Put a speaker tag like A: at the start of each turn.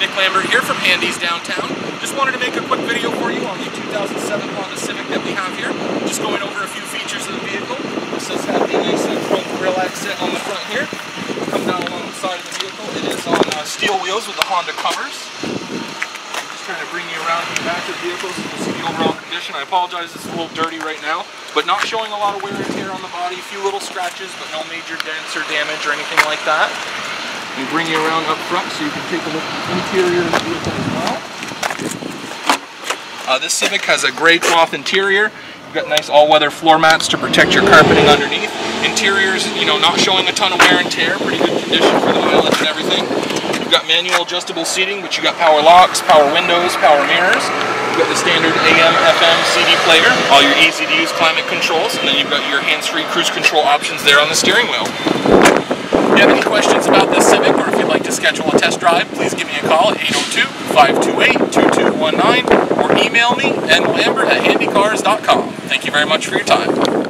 A: Nick Lambert here from Handy's Downtown. Just wanted to make a quick video for you on the 2007 Honda Civic that we have here. Just going over a few features of the vehicle. This does have the nice front grill accent on the front here. Come down along the side of the vehicle. It is on uh, steel wheels with the Honda covers. I'm just trying to bring you around the back of the vehicle so you can see the overall condition. I apologize, it's a little dirty right now, but not showing a lot of wear and tear on the body. A few little scratches, but no major dents or damage or anything like that. We bring you around up front so you can take a look at the interior of the vehicle as well. Uh, this Civic has a gray cloth interior. You've got nice all-weather floor mats to protect your carpeting underneath. Interiors, you know, not showing a ton of wear and tear. Pretty good condition for the mileage and everything. You've got manual adjustable seating, but you got power locks, power windows, power mirrors. You've got the standard AM, FM, CD player, all your easy-to-use climate controls, and then you've got your hands-free cruise control options there on the steering wheel. If you have any questions about this Civic or if you'd like to schedule a test drive, please give me a call at 802-528-2219 or email me, nlambert at handycars.com. Thank you very much for your time.